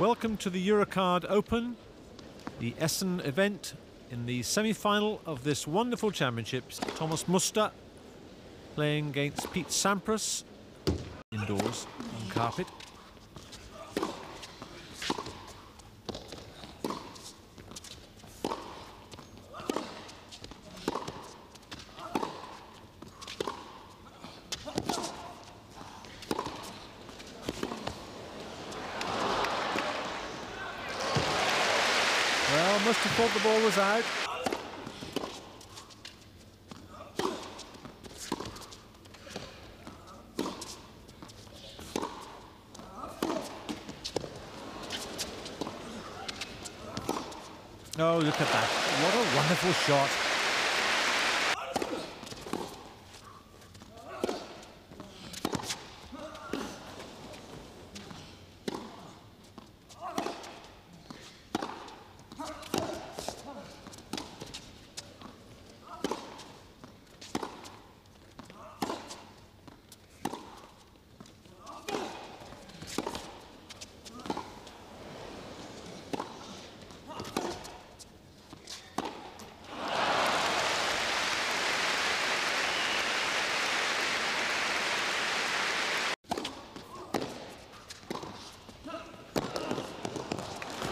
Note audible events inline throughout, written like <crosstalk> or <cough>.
Welcome to the Eurocard Open, the Essen event in the semi-final of this wonderful championship. Thomas Muster playing against Pete Sampras indoors on carpet. Well, must was out. Oh, look at that. What a wonderful shot.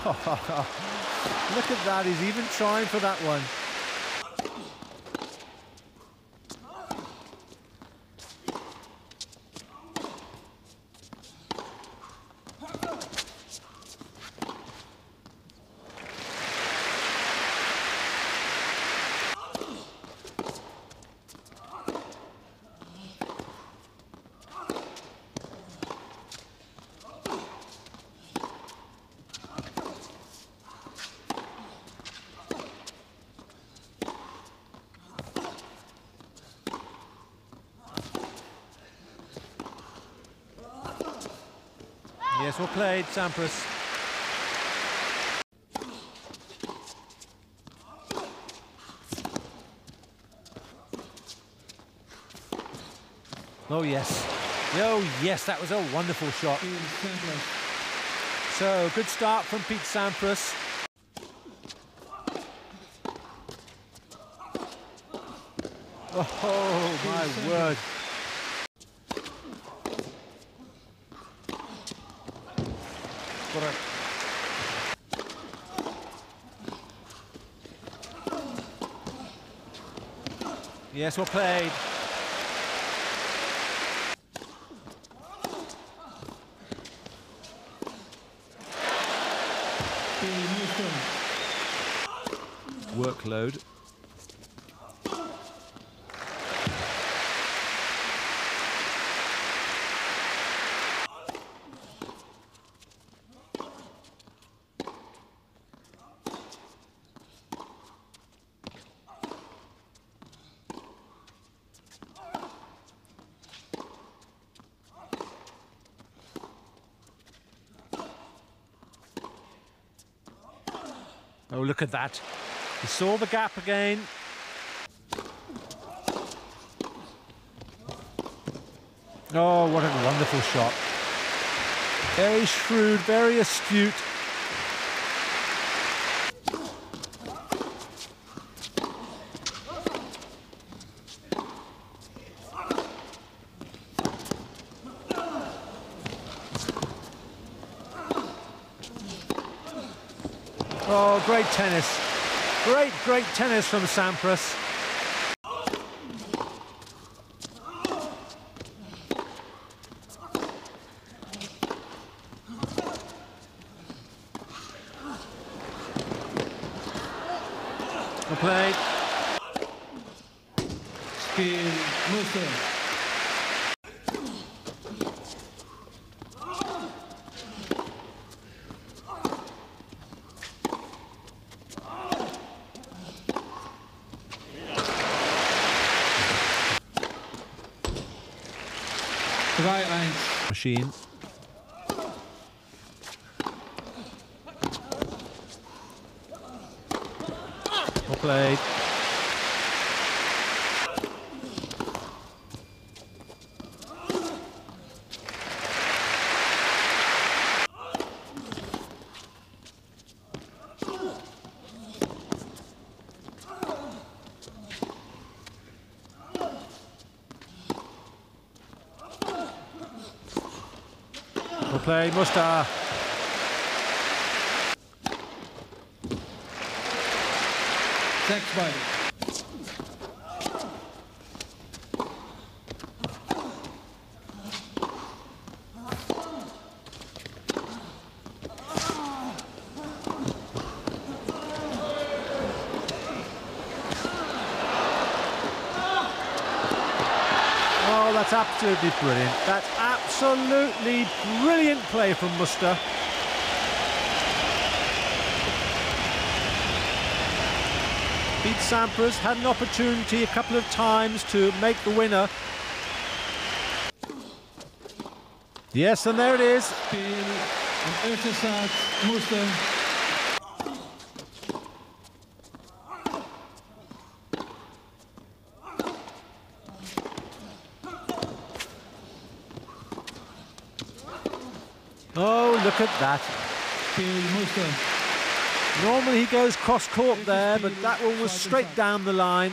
<laughs> Look at that, he's even trying for that one. Well played, Sampras. Oh yes. Oh yes, that was a wonderful shot. So good start from Pete Sampras. Oh my word. Yes, well played. Workload. Oh, look at that. He saw the gap again. Oh, what a wonderful shot. Very shrewd, very astute. Oh, great tennis. Great, great tennis from Sampras. 3-1. Machine. Compleet. Well played, Muster. Sex body. Oh, that's absolutely brilliant. That's absolutely brilliant play from Muster. Pete Sampras had an opportunity a couple of times to make the winner. Yes, and there it is. Look at that. Normally he goes cross court there, but that one was straight down the line.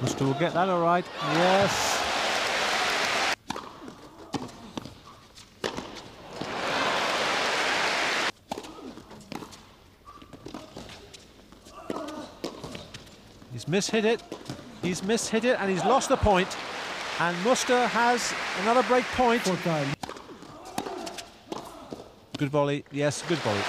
Muster will get that all right. Yes. Mishit it. He's mishit it and he's lost the point. And Muster has another break point. Good volley. Yes, good volley.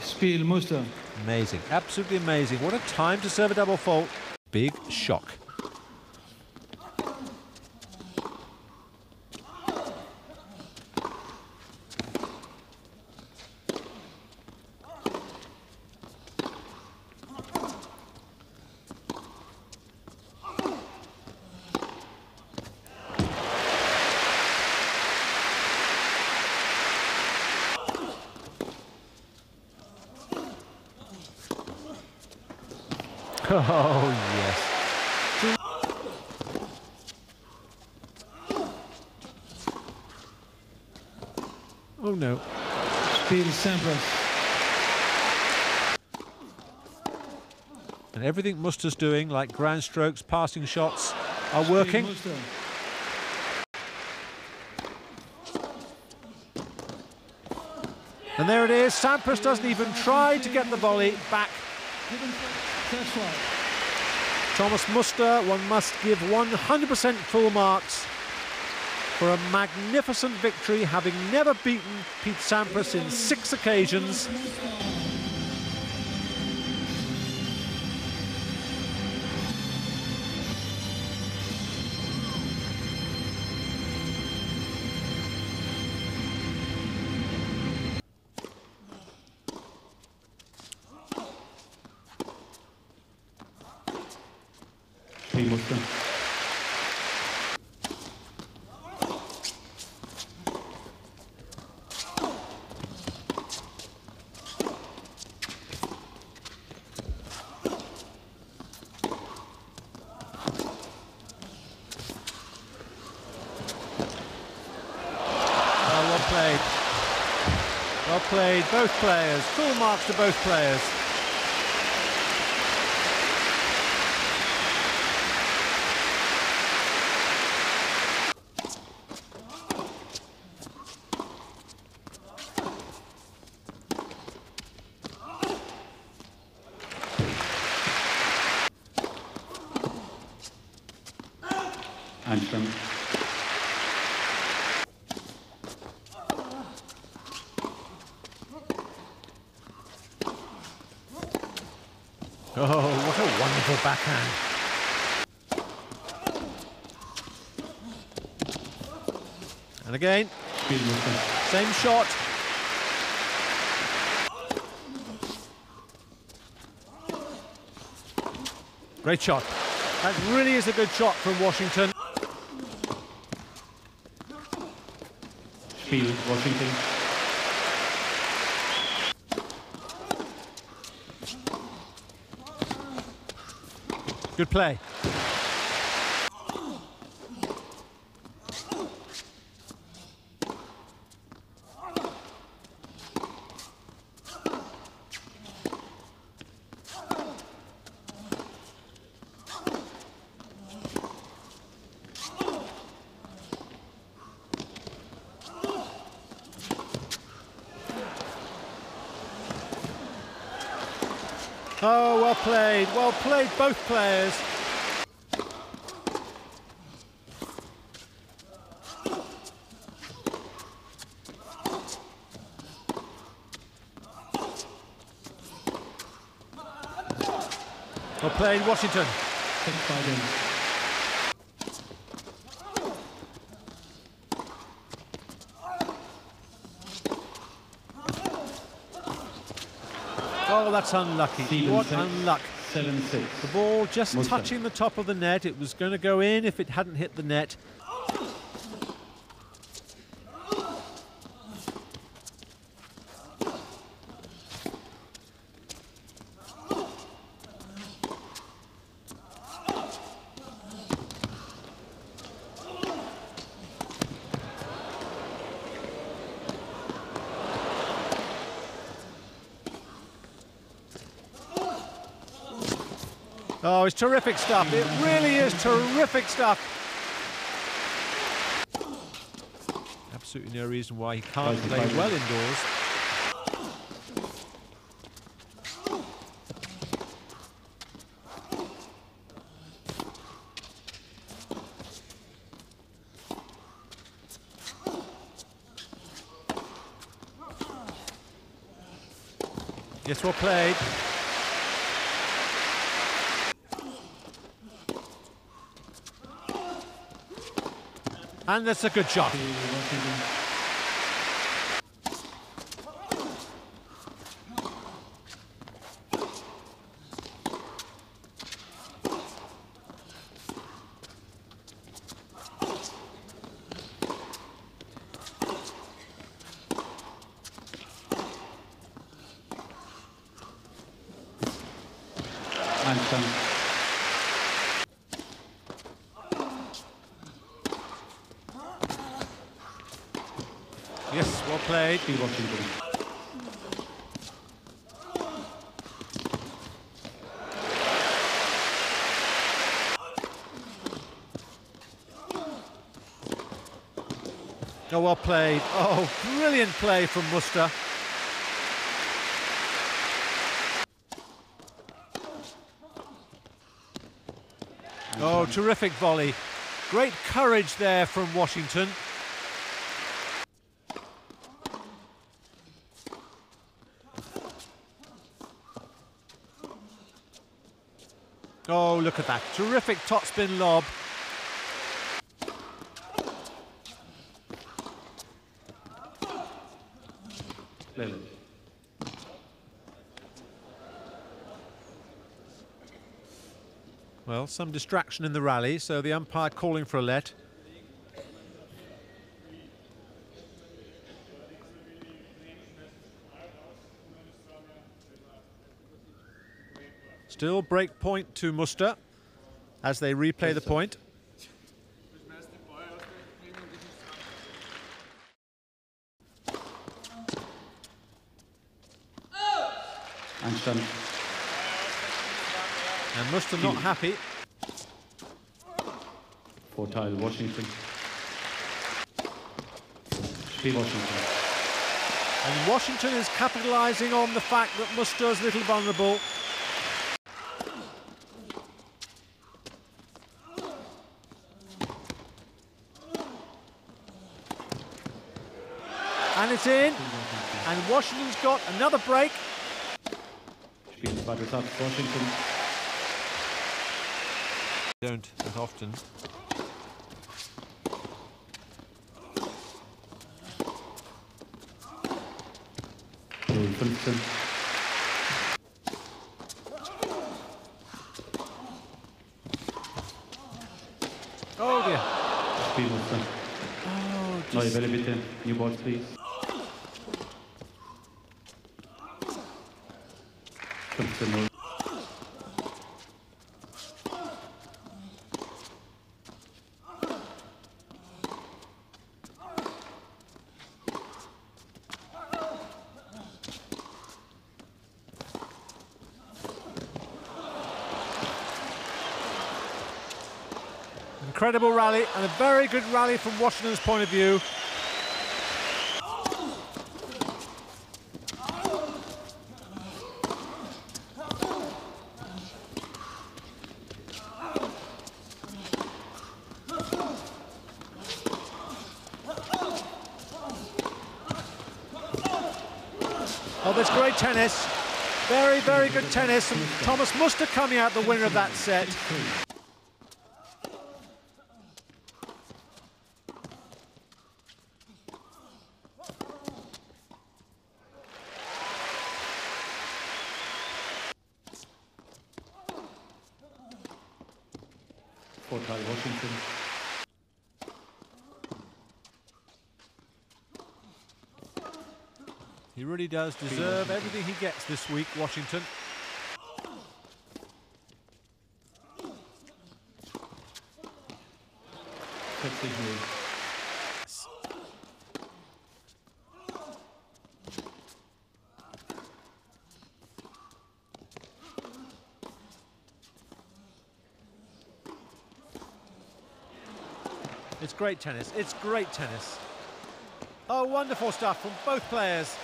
Spel Muster. Amazing. Absolutely amazing. What a time to serve a double fault. Big shock. Oh, yes. Oh, no. Spel Sampras. And everything Muster's doing, like ground strokes, passing shots, are working. And there it is. Sampras doesn't even try to get the volley back. Didn't satisfy. Thomas Muster, one must give 100% full marks for a magnificent victory, having never beaten Pete Sampras in six occasions. Spel Oh, uh, well played. Well played, both players. Full marks to both players. Oh, what a wonderful backhand. And again, same shot. Great shot. That really is a good shot from Washington. Spel Washington. Good play. Oh, well played. Well played, both players. Well played, Washington. Six five in. Oh, that's unlucky. What six. unluck. Seven six. The ball just touching the top of the net. It was going to go in if it hadn't hit the net. Oh, it's terrific stuff. It really is terrific stuff. Absolutely no reason why he can't play well indoors. Yes, well played. And that's a good shot. Washington. Armstrong. Yes, well played. To Washington. Oh, well played. Oh, brilliant play from Muster. Oh, terrific volley. Great courage there from Washington. Oh, look at that. Terrific topspin lob. Well, some distraction in the rally, so the umpire calling for a let. Still break point to Muster as they replay the point. Armstrong. And Muster not happy. Four tile Washington. To Washington. And Washington is capitalising on the fact that Muster's a little vulnerable. And in. And Washington's got another break. Spielt weiter. Washington. Don't as often. To 15. Oh dear. Spielmuster. Oh, Neue just- Welle bitte. New balls, please. 15-0. Incredible rally and a very good rally from Washington's point of view. Oh, that's great tennis. Very, good tennis. And Thomas Muster coming out the winner of that set. Really does deserve everything he gets this week, Washington. It's great tennis. It's great tennis. Oh, wonderful stuff from both players.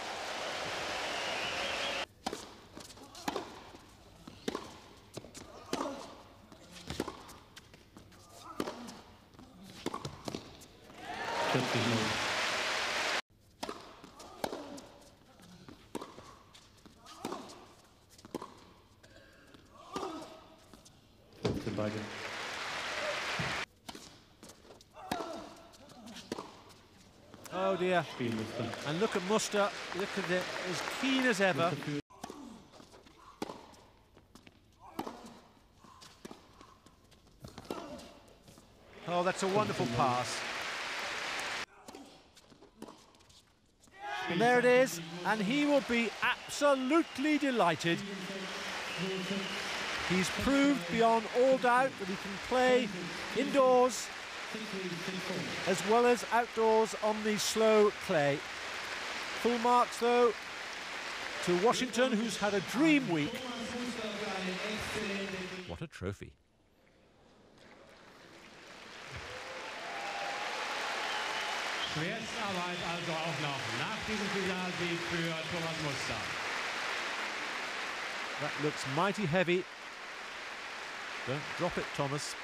Set signal. Set to Bagger. Oh dear. And look at Muster. Look at it. As keen as ever. Oh, that's a wonderful pass. And there it is. And he will be absolutely delighted. He's proved beyond all doubt that he can play indoors as well as outdoors on the slow clay. Full marks though to Washington, who's had a dream week. What a trophy. Schwerstarbeit also auch noch nach diesem Finalsieg für Thomas Muster. That looks mighty heavy. Don't drop it, Thomas.